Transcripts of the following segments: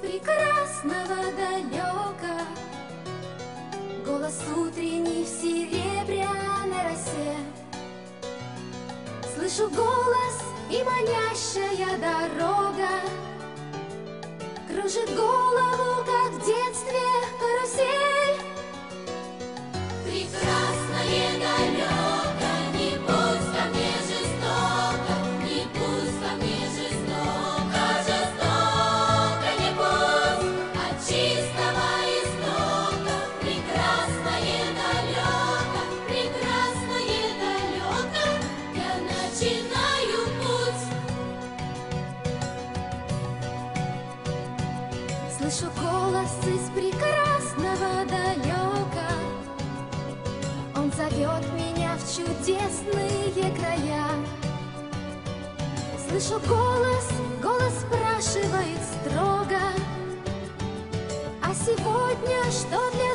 прекрасного далека. Голос утренний в серебряной росе. Слышу голос и манящая дорога. Кружит голову, как в детстве карусель. Прекрасное далеко, не будь ко мне жестоко, не пусть ко мне жестоко, Слышу голос из прекрасного далека. Он зовет меня в чудесные края. Слышу голос, голос спрашивает строго. А сегодня что для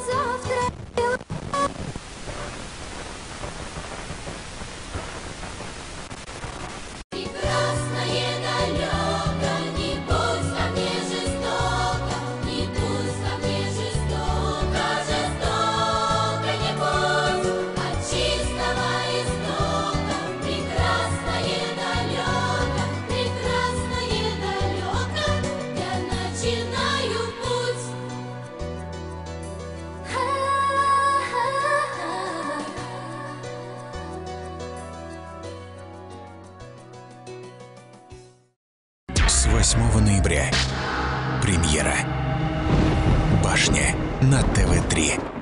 С 8 ноября. Премьера. Башня на ТВ-3.